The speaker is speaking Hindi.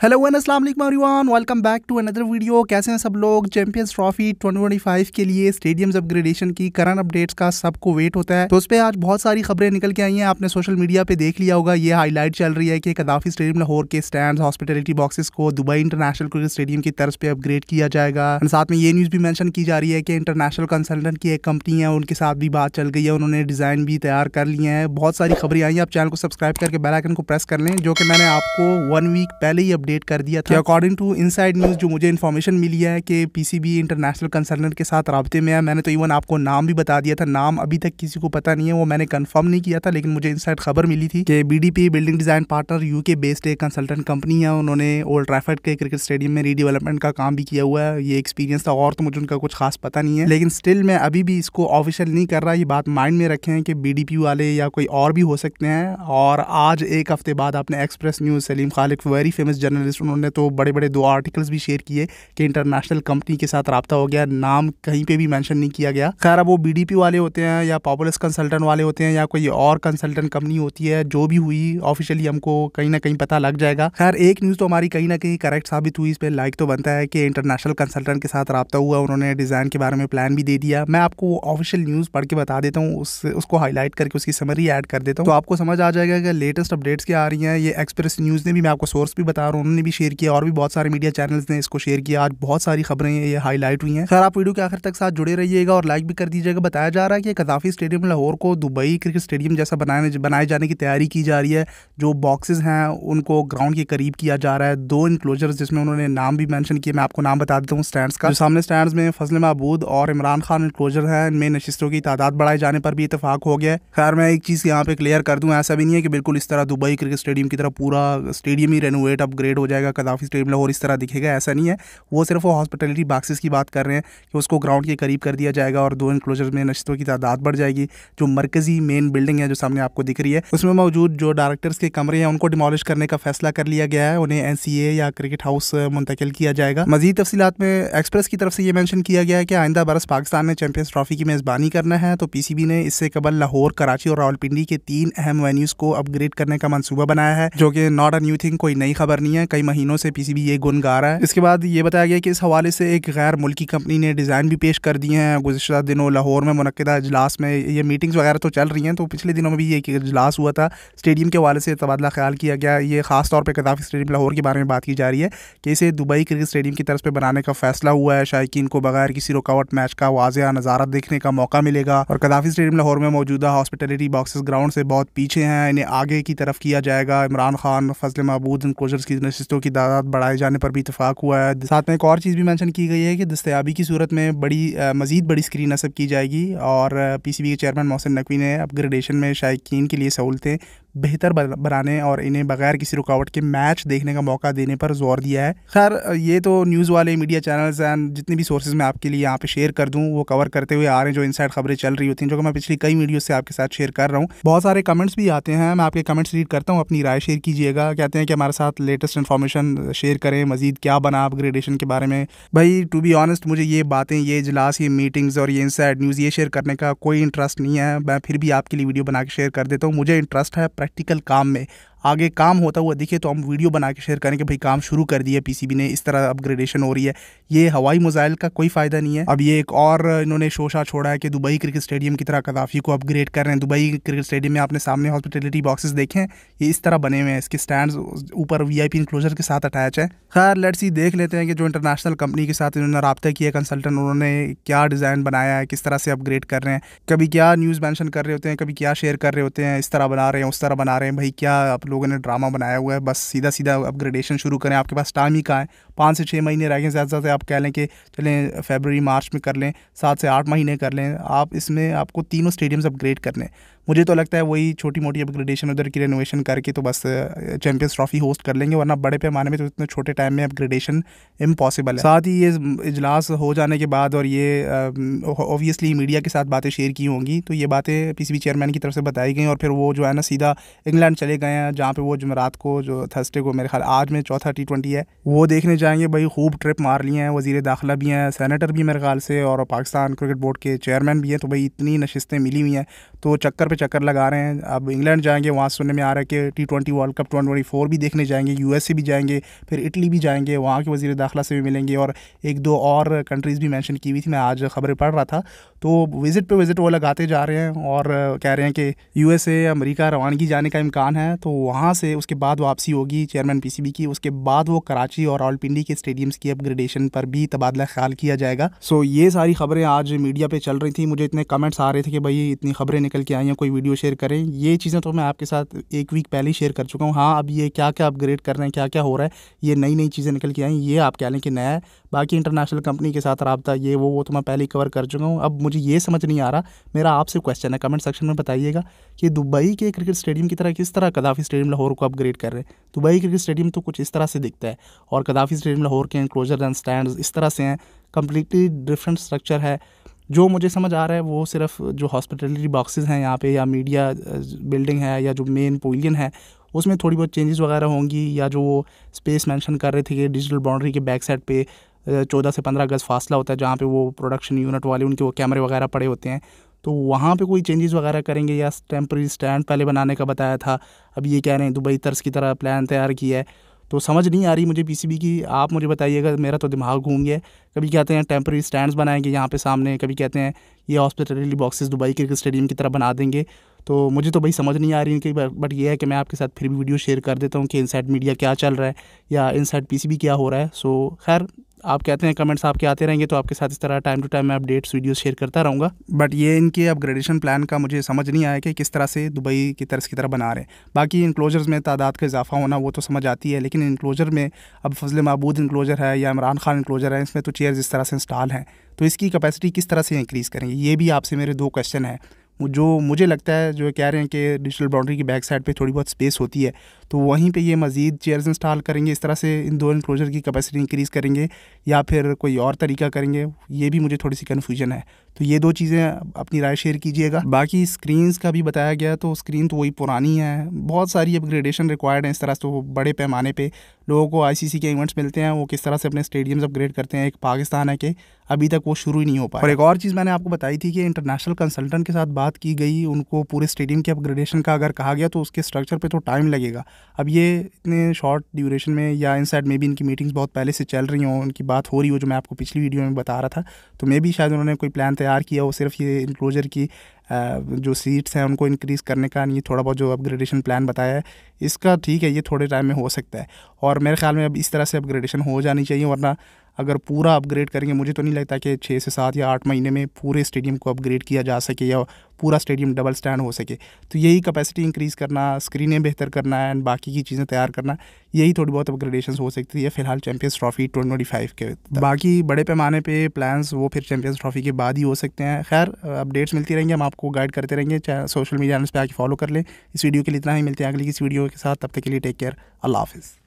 हेलो वन अस्सलाम वालेकुम everyone welcome back to another video कैसे हैं सब लोग? चैंपियंस ट्रॉफी 2025 के लिए स्टेडियम्स अपग्रेडेशन की करंट अपडेट्स का सबको वेट होता है। तो उस पर आज बहुत सारी खबरें निकल के आई हैं। आपने सोशल मीडिया पे देख लिया होगा। ये हाईलाइट चल रही है कि कदाफी स्टेडियम लाहौर के स्टैंड हॉस्पिटलिटी बॉक्सेस को दुबई इंटरनेशनल क्रिकेट स्टेडियम की तरफ़ पे अपग्रेड किया जाएगा। साथ में ये न्यूज़ भी मैंशन की जा रही है कि इंटरनेशनल कंसल्टेंट की एक कंपनी है, उनके साथ भी बात चल गई है। उन्होंने डिज़ाइन भी तैयार कर लिए हैं। बहुत सारी खबरें आई हैं। आप चैनल को सब्सक्राइब करके बेलाइकन को प्रेस कर लें, जो कि मैंने आपको वन वीक पहले ही अपडेट कर दिया था। अकॉर्डिंग टू इनसाइड न्यूज़ जो मुझे इन्फॉर्मेशन मिली है कि पीसीबी इंटरनेशनल कंसल्टेंट के साथ रबते में है, मैंने तो इवन आपको नाम भी बता दिया था। नाम अभी तक किसी को पता नहीं है, वो मैंने कंफर्म नहीं किया था, लेकिन मुझे इनसाइड खबर मिली थी कि BDP building design partner UK based एक कंसल्टेंट कंपनी है, उन्होंने ओल्ड ट्रैफर्ड के क्रिकेट स्टेडियम में रीडेवलपमेंट का काम भी किया हुआ है। ये एक्सपीरियंस था, और तो मुझे उनका कुछ खास पता नहीं है। लेकिन स्टिल मैं अभी भी इसको ऑफिशियल नहीं कर रहा, ये बात माइंड में रखे कि बीडीपी वाले या कोई और भी हो सकते हैं। और आज एक हफ़्ते बाद आपने एक्सप्रेस न्यूज़ सलीम खालिक वेरी फ़ेमस जर्नलिस्ट उन्होंने तो बड़े बड़े दो आर्टिकल्स भी शेयर किए कि इंटरनेशनल कंपनी के साथ रबता हो गया। नाम कहीं पे भी मेंशन नहीं किया गया। खैर, अब वो बी वाले होते हैं या पॉपुलस कंसल्टेंट वाले होते हैं या कोई और कंसल्टेंट कंपनी होती है, जो भी हुई ऑफिशियली हमको कहीं ना कहीं पता लग जाएगा। खैर, एक न्यूज़ तो हमारी कहीं ना कहीं करेक्ट साबित हुई, इस पर लाइक तो बनता है कि इंटरनेशनल कंसल्टेंट के साथ रबता हुआ, उन्होंने डिज़ाइन के बारे में प्लान भी दे दिया। मैं आपको ऑफिशियल न्यूज़ पढ़ के बता देता हूँ, उस, उसको हाईलाइट करके उसकी समरी ऐड कर देता हूँ। तो आपको समझ आ जाएगा कि लेटेस्ट अपडेट्स क्या आ रही हैं, ये एक्सप्रेस न्यूज़ ने भी मैं आपको सोर्स भी बता रहा हूँ उन्होंने भी शेयर किया, और भी बहुत सारे मीडिया चैनल्स ने इसको शेयर किया। आज बहुत सारी खबरें ये हाईलाइट हुई हैं। खैर, आप वीडियो के आखिर तक साथ जुड़े रहिएगा और लाइक भी कर दीजिएगा। बताया जा रहा है कि कदाफी स्टेडियम लाहौर को दुबई क्रिकेट स्टेडियम जैसा बनाने, बनाए जाने की तैयारी की जा रही है। जो बॉक्सेस हैं, उनको ग्राउंड के करीब किया जा रहा है। दो इनक्लोजर जिसमें उन्होंने नाम भी मैंशन किया मैं आपको नाम बता देता हूँ स्टैंड का। सामने स्टैंड में फजल महबूद और इमरान खान इनक्लोजर है, इनमें नशिस्तों की तादाद बढ़ाए जाने पर भी इतफाक हो गया खैर, मैं एक चीज़ यहाँ पे क्लियर कर दूँ, ऐसा भी नहीं है कि बिल्कुल इस तरह दुबई क्रिकेट स्टेडियम की तरह पूरा स्टेडियम ही रेनोवेट अपग्रेड हो जाएगा कदाफी स्टेडियम लाहौर इस तरह दिखेगा, ऐसा नहीं है। वो सिर्फ़ वो हॉस्पिटलिटी बॉक्सेस की बात कर रहे हैं कि उसको ग्राउंड के करीब कर दिया जाएगा और दो इनक्लोजर में नशस्तों की तादाद बढ़ जाएगी, जो मरकजी मेन बिल्डिंग है जो सामने आपको दिख रही है। उसमें मौजूद जो डायरेक्टर्स के कमरे हैं, उनको डिमोलिश करने का फैसला कर लिया गया है। उन्हें एन या क्रिकेट हाउस मुंतकिल किया जाएगा। मजीद तफसीत में एक्सप्रेस की तरफ़ से ये मैंशन किया गया है कि आइंदा बरस पाकिस्तान ने चैंपियंस ट्रॉफी की मेज़बानी करना है तो पीसीबी ने इससे कबल लाहौर, कराची और रावलपिंडी के तीन अहम वेन्यूज को अपग्रेड करने का मनसूबा बनाया है, जो कि नॉट अ न्यू थिंग कोई नई खबर नहीं है। कई महीनों से पीसीबी ये गुन गा रहा है। इसके बाद ये बताया गया कि इस हवाले से एक गैर मुल्की कंपनी ने डिज़ाइन भी पेश कर दिए हैं। गुजशत दिनों लाहौर में मनदा अजलास में ये मीटिंग्स वगैरह तो चल रही हैं तो पिछले दिनों में भी ये अजलास हुआ था। स्टेडियम के हवाले से तबादला ख्याल किया गया। ये खास तौर पर कदाफी स्टेडियम लाहौर के बारे में बात की जा रही है कि इसे दुबई क्रिकेट स्टेडियम की तरफ़ पर बनाने का फैसला हुआ है। शायकीन को बगैर किसी रुकावट मैच का वाजिया नज़ारा देखने का मौका मिलेगा। और कदाफी स्टेडियम लाहौर में मौजूदा हॉस्पिटलिटी बॉक्सेस ग्राउंड से बहुत पीछे हैं। इन्हें आगे की तरफ़ किया जाएगा। इमरान खान, फजल महबूद इनक्लोजर्स की नशस्तों की तादाद बढ़ाए जाने पर भी इतफाक हुआ है। साथ में एक और चीज़ भी मैंशन की गई है कि दस्तियाबी की सूरत में बड़ी मज़ीद बड़ी स्क्रीन नसब की जाएगी और पी सी बी के चेयरमैन मोहसिन नकवी ने अपग्रेडेशन में शायक के लिए सहूलतें बेहतर बनाने और इन्हें बगैर किसी रुकावट के मैच देखने का मौका देने पर ज़ोर दिया है। खैर, ये तो न्यूज़ वाले मीडिया चैनल्स एंड जितने भी सोर्सेज मैं आपके लिए यहाँ पे शेयर कर दूँ, वो कवर करते हुए आ रहे हैं, जो इनसाइड खबरें चल रही होती हैं, जो कि मैं पिछली कई वीडियो से आपके साथ शेयर कर रहा हूँ। बहुत सारे कमेंट्स भी आते हैं, मैं आपके कमेंट्स रीड करता हूँ, अपनी राय शेयर कीजिएगा। कहते हैं कि हमारे साथ लेटेस्ट इन्फॉर्मेशन शेयर करें, मजीद क्या बना अपग्रेडेशन के बारे में। भाई टू बी ऑनेस्ट मुझे ये बातें, ये इजलास, ये मीटिंग्स और ये इनसाइड न्यूज़ ये शेयर करने का कोई इंटरेस्ट नहीं है। मैं फिर भी आपके लिए वीडियो बना के शेयर कर देता हूँ। मुझे इंटरेस्ट है प्रैक्टिकल काम में आगे काम होता हुआ दिखे तो हम वीडियो बना के शेयर करें कि भाई काम शुरू कर दिया पीसीबी ने, इस तरह अपग्रेडेशन हो रही है। ये हवाई मोजाइल का कोई फ़ायदा नहीं है। अब ये एक और इन्होंने शोशा छोड़ा है कि दुबई क्रिकेट स्टेडियम की तरह कदाफ़ी को अपग्रेड कर रहे हैं। दुबई क्रिकेट स्टेडियम में आपने सामने हॉस्पिटलिटी बॉक्सेस देखे हैं। ये इस तरह बने हुए हैं। इसके स्टैंड ऊपर वी आई के साथ अटैच है। खैर लेट्स ही देख लेते हैं कि जो इंटरनेशनल कंपनी के साथ इन्होंने रबता किया कंसल्टेंट उन्होंने क्या डिज़ाइन बनाया है, किस तरह से अपग्रेड कर रहे हैं। कभी क्या न्यूज़ मैंशन कर रहे होते हैं, कभी क्या शेयर कर रहे होते हैं, इस तरह बना रहे हैं, उस तरह बना रहे हैं। भाई क्या लोगों ने ड्रामा बनाया हुआ है। बस सीधा सीधा अपग्रेडेशन शुरू करें। आपके पास टाइम ही कहाँ है? पाँच से छः महीने रह गए ज़्यादा ज़्यादा आप कह लें कि चलें फेबररी मार्च में कर लें। सात से आठ महीने कर लें। आप इसमें आपको तीनों स्टेडियम्स अपग्रेड करने मुझे तो लगता है वही छोटी मोटी अपग्रेडेशन उधर की रेनोवेशन करके तो बस चैंपियंस ट्रॉफी होस्ट कर लेंगे, वरना बड़े पैमाने में तो इतने छोटे टाइम में अपग्रेडेशन इम्पॉसिबल है। साथ ही ये इजलास हो जाने के बाद और ये ऑब्वियसली मीडिया के साथ बातें शेयर की होंगी तो ये बातें पीसीबी चेयरमैन की तरफ़ से बताई गई और फिर वो जो है ना सीधा इंग्लैंड चले गए हैं, जहाँ पे वो जमरात को, जो थर्सडे को मेरे ख्याल आज में चौथा टी ट्वेंटी है, वो देखने जाएँगे। भाई खूब ट्रिप मार लिए हैं, वज़ीर दाखिला भी हैं सैनेटर भी मेरे ख्याल से और पाकिस्तान क्रिकेट बोर्ड के चेयरमैन भी हैं तो भाई इतनी नशस्तें मिली हुई हैं तो चक्कर पे चक्कर लगा रहे हैं। अब इंग्लैंड जाएँगे, वहाँ सुनने में आ रहा है कि T twenty world cup twenty four भी देखने जाएँगे यूएसए भी जाएँगे, फिर इटली भी जाएँगे, वहाँ के वजी दाखिला से भी मिलेंगे और एक दो और कंट्रीज़ भी मैंशन की हुई थी। मैं आज खबरें पढ़ रहा था। तो विज़िट पे विज़िट वो लगाते जा रहे हैं और कह रहे हैं कि यू यूएसए अमेरिका, रवानगी जाने का इम्कान है तो वहाँ से उसके बाद वापसी होगी चेयरमैन पीसीबी की। उसके बाद वो कराची और रावलपिंडी के स्टेडियम्स की अपग्रेडेशन पर भी तबादला ख्याल किया जाएगा। सो ये सारी खबरें आज मीडिया पर चल रही थी। मुझे इतने कमेंट्स आ रहे थे कि भाई, इतनी खबरें निकल के आई हैं, कोई वीडियो शेयर करें। ये चीज़ें तो मैं आपके साथ एक वीक पहले ही शेयर कर चुका हूँ। हाँ अब ये क्या क्या अपग्रेड कर रहे हैं क्या क्या हो रहा है, ये नई नई चीज़ें निकल के आई, ये आप कह लें कि नया है। बाकी इंटरनेशनल कंपनी के साथ रबता ये वो वो तो मैं पहले ही कवर कर चुका हूँ। अब मुझे ये समझ नहीं आ रहा। मेरा आपसे क्वेश्चन है कमेंट सेक्शन में बताइएगा कि दुबई के क्रिकेट स्टेडियम की तरह किस तरह कदाफ़ी स्टेडियम लाहौर को अपग्रेड कर रहे हैं। दुबई क्रिकेट स्टेडियम तो कुछ इस तरह से दिखता है और कदाफ़ी स्टेडियम लाहौर के इंक्लोजर एंड स्टैंड इस तरह से हैं। कम्प्लीटली डिफरेंट स्ट्रक्चर है। जो मुझे समझ आ रहा है, वो सिर्फ़ जो हॉस्पिटलिटी बॉक्सेस हैं यहाँ पे या मीडिया बिल्डिंग है या जो मेन पोलियन है, उसमें थोड़ी बहुत चेंजेस वगैरह होंगी या जो वो स्पेस मेंशन कर रहे थे कि डिजिटल बाउंड्री के बैक साइड पे चौदह से पंद्रह गज़ फासला होता है, जहाँ पे वो प्रोडक्शन यूनिट वाले, उनके वो कैमरे वगैरह पड़े होते हैं। तो वहाँ पे कोई चेंजेस वगैरह करेंगे या टेम्प्रेरी स्टैंड पहले बनाने का बताया था? अब ये कह रहे हैं, दुबई तर्स की तरह प्लान तैयार किया है। तो समझ नहीं आ रही मुझे पीसीबी की, आप मुझे बताइएगा, मेरा तो दिमाग घूम गया कभी कहते हैं टेम्प्रेरी स्टैंड्स बनाएँगे यहाँ पे सामने, कभी कहते हैं ये hospitality boxes Dubai cricket stadium की तरह बना देंगे। तो मुझे तो भाई समझ नहीं आ रही कि बट ये है कि मैं आपके साथ फिर भी वीडियो शेयर कर देता हूँ कि इनसाइड मीडिया क्या चल रहा है या इनसाइड पीसीबी क्या हो रहा है। सो खैर आप कहते हैं कमेंट्स आपके आते रहेंगे तो आपके साथ इस तरह टाइम टू टाइम मैं अपडेट्स वीडियो शेयर करता रहूँगा। बट ये इनके अपग्रेडेशन प्लान का मुझे समझ नहीं आया कि किस तरह से दुबई की तरस की तरह बना रहे हैं। बाकी इनक्लोजर्स में तादाद का इजाफा होना, वो तो समझ आती है, लेकिन इनक्लोजर में अब फजल महबूद इनक्लोजर है या इमरान खान इनक्लोजर है, इसमें तो चेयर्स इस तरह से इंस्टॉल हैं। तो इसकी कैपेसिटी किस तरह से इंक्रीज़ करेंगे, ये भी आपसे मेरे दो क्वेश्चन है। जो मुझे लगता है, जो कह रहे हैं कि डिजिटल बाउंड्री की बैक साइड पे थोड़ी बहुत स्पेस होती है तो वहीं पे ये मज़ीद चेयर्स इंस्टॉल करेंगे, इस तरह से इन दो इनक्लोजर की कैपेसिटी इंक्रीज़ करेंगे, या फिर कोई और तरीका करेंगे, ये भी मुझे थोड़ी सी कन्फ्यूज़न है। तो ये दो चीज़ें अपनी राय शेयर कीजिएगा। बाकी स्क्रीन्स का भी बताया गया तो स्क्रीन तो वही पुरानी है, बहुत सारी अपग्रेडेशन रिक्वायर्ड है इस तरह से तो बड़े पैमाने पर लोगों को ICC के इवेंट्स मिलते हैं, वो किस तरह से अपने स्टेडियम्स अपग्रेड करते हैं, एक पाकिस्तान है कि अभी तक वो शुरू ही नहीं हो पाया। और एक और चीज़ मैंने आपको बताई थी कि इंटरनेशनल कंसल्टेंट के साथ बात की गई, उनको पूरे स्टेडियम के अपग्रेडेशन का अगर कहा गया तो उसके स्ट्रक्चर पर तो टाइम लगेगा। अब ये इतने शॉर्ट ड्यूरेशन में या इन साइड में भी इनकी मीटिंग्स बहुत पहले से चल रही हों, उनकी बात हो रही हो जो मैं आपको पिछली वीडियो में बता रहा था तो मे भी शायद उन्होंने कोई प्लान तैयार किया हो, सिर्फ़ ये इनक्लोजर की जो सीट्स हैं उनको इंक्रीज़ करने का, ये थोड़ा बहुत जो अपग्रेडेशन प्लान बताया है, इसका ठीक है, ये थोड़े टाइम में हो सकता है। और मेरे ख्याल में अब इस तरह से अपग्रेडेशन हो जानी चाहिए, वरना अगर पूरा अपग्रेड करेंगे, मुझे तो नहीं लगता कि छः से सात या आठ महीने में पूरे स्टेडियम को अपग्रेड किया जा सके या पूरा स्टेडियम डबल स्टैंड हो सके। तो यही कैपेसिटी इंक्रीज़ करना स्क्रीनें बेहतर करना एंड बाकी की चीज़ें तैयार करना, यही थोड़ी बहुत अपग्रेडेशन हो सकती है फ़िलहाल चैम्पियंस ट्रॉफी ट्वेंटी फाइव के बाकी बड़े पैमाने पर प्लान्स वो फिर चैम्पियंस ट्रॉफी के बाद ही हो सकते हैं। खैर अपडेट्स मिलती रहेंगे, हम आपको गाइड करते रहेंगे सोशल मीडिया पर आके फॉलो कर लें। इस वीडियो के लिए इतना ही, मिलते हैं अगली किसी वीडियो के साथ, तब तक के लिए टेक केयर अल्लाह हाफिज़।